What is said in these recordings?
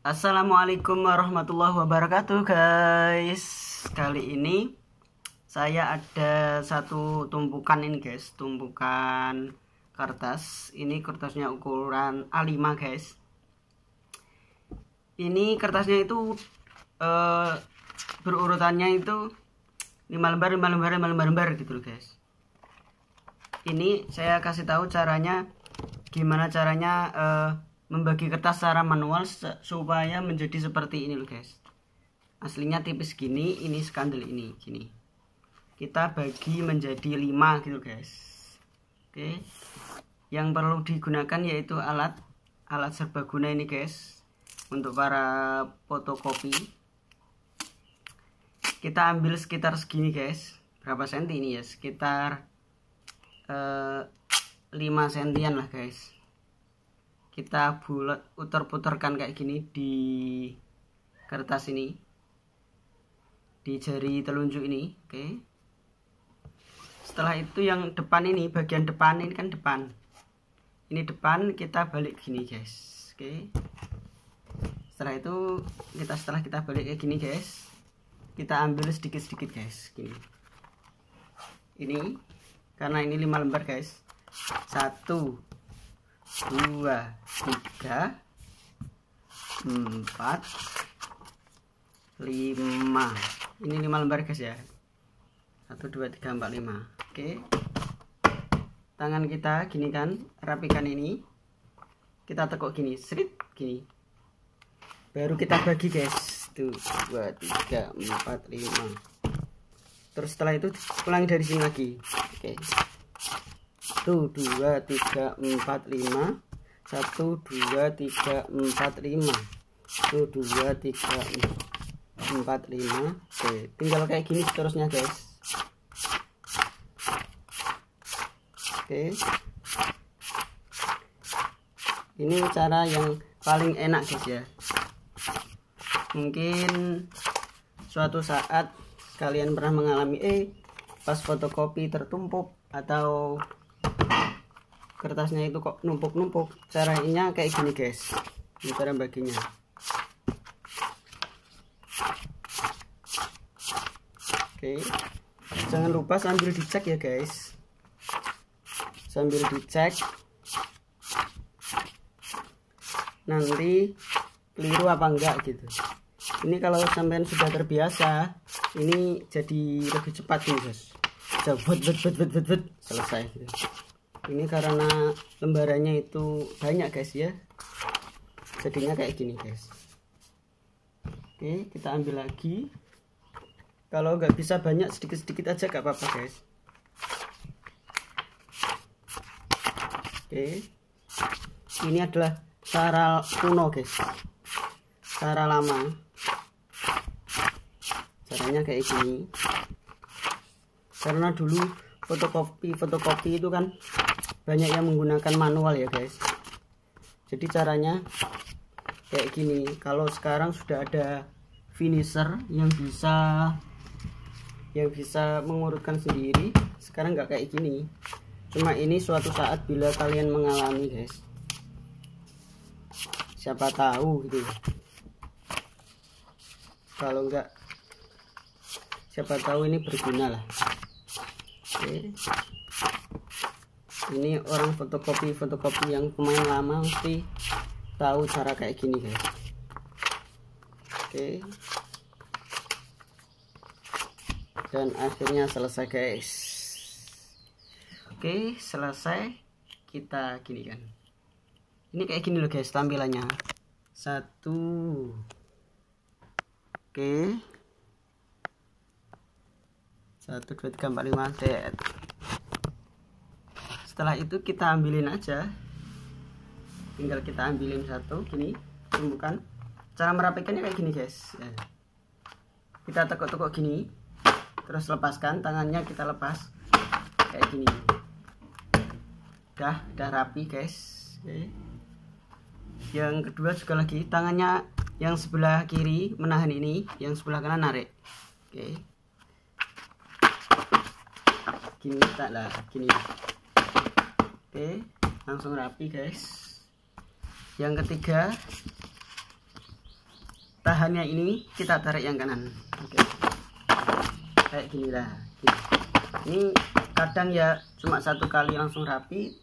Assalamualaikum warahmatullahi wabarakatuh guys. Kali ini saya ada satu tumpukan ini guys. Tumpukan kertas. Ini kertasnya ukuran A5 guys. Ini kertasnya itu uh, Berurutannya itu 5 lembar, 5 lembar, 5 lembar, 5 lembar gitu loh guys. Ini saya kasih tahu caranya Gimana caranya uh, membagi kertas secara manual supaya menjadi seperti ini loh guys. Aslinya tipis gini ini skandal ini gini. Kita bagi menjadi 5 gitu guys. Oke. Yang perlu digunakan yaitu alat alat serbaguna ini guys untuk para fotokopi. Kita ambil sekitar segini guys. Berapa senti ini ya? Sekitar eh, 5 sentian lah guys kita bulat putar-putarkan kayak gini di kertas ini di jari telunjuk ini oke okay. setelah itu yang depan ini bagian depan ini kan depan ini depan kita balik gini guys oke okay. setelah itu kita setelah kita balik kayak gini guys kita ambil sedikit-sedikit guys gini ini karena ini lima lembar guys satu dua tiga empat lima. Ini lima lembar guys ya. Satu dua tiga empat lima. Oke. Tangan kita gini kan rapikan ini. Kita tekuk gini serit gini. Baru kita bagi guys. Tuh dua tiga empat lima. Terus setelah itu ulangi dari sini lagi. Oke satu dua tiga empat lima. Satu dua tiga empat lima. Satu dua tiga empat lima. Oke tinggal kayak gini seterusnya guys. Oke. Ini cara yang paling enak guys ya. Mungkin suatu saat kalian pernah mengalami eh pas fotokopi tertumpuk atau kertasnya itu kok numpuk-numpuk. Caranya kayak gini guys. Ini cara baginya. Oke. Jangan lupa sambil dicek ya guys. Sambil dicek. Nanti keliru apa enggak gitu. Ini kalau sampean sudah terbiasa ini jadi lebih cepat nih guys. Bet bet bet bet. Selesai gitu ini karena lembarannya itu banyak guys ya. Jadinya kayak gini guys. Oke kita ambil lagi. Kalau nggak bisa banyak sedikit-sedikit aja gak apa-apa guys. Oke. Ini adalah cara kuno guys. Cara lama. Caranya kayak gini. Karena dulu fotokopi fotokopi itu kan banyak yang menggunakan manual ya guys. Jadi caranya kayak gini. Kalau sekarang sudah ada finisher yang bisa yang bisa mengurutkan sendiri sekarang nggak kayak gini. Cuma ini suatu saat bila kalian mengalami guys. Siapa tahu gitu. Kalau enggak siapa tahu ini berguna lah. Oke. okay ini orang fotokopi fotokopi yang pemain lama mesti tahu cara kayak gini guys. Oke. Dan akhirnya selesai guys. Oke selesai. Kita gini kan. Ini kayak gini loh guys tampilannya. Satu. Oke. Satu dua tiga empat lima set setelah itu kita ambilin aja. Tinggal kita ambilin satu gini tumbukan. Cara merapikannya kayak gini guys. Ya. kita tekuk-tekuk gini terus lepaskan tangannya kita lepas. Kayak gini. Udah udah rapi guys. Oke. yang kedua juga lagi tangannya yang sebelah kiri menahan ini yang sebelah kanan narik. Oke. Gini tak lah gini oke langsung rapi guys. Yang ketiga tahannya ini kita tarik yang kanan. Oke. Kayak gini lah ini kadang ya cuma satu kali langsung rapi.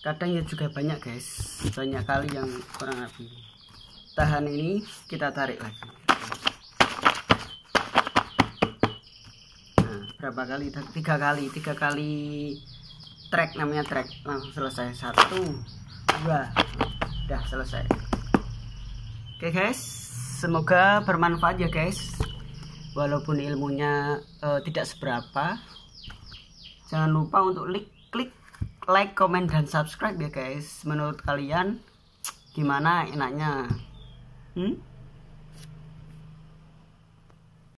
Kadang ya juga banyak guys. Banyak kali yang kurang rapi. Tahan ini kita tarik lagi. Nah berapa kali? Tiga kali. Tiga kali track namanya track. Langsung selesai. Satu dua. Udah selesai. Oke guys. Semoga bermanfaat ya guys. Walaupun ilmunya uh, tidak seberapa. Jangan lupa untuk klik klik like comment dan subscribe ya guys. Menurut kalian gimana enaknya? Hmm?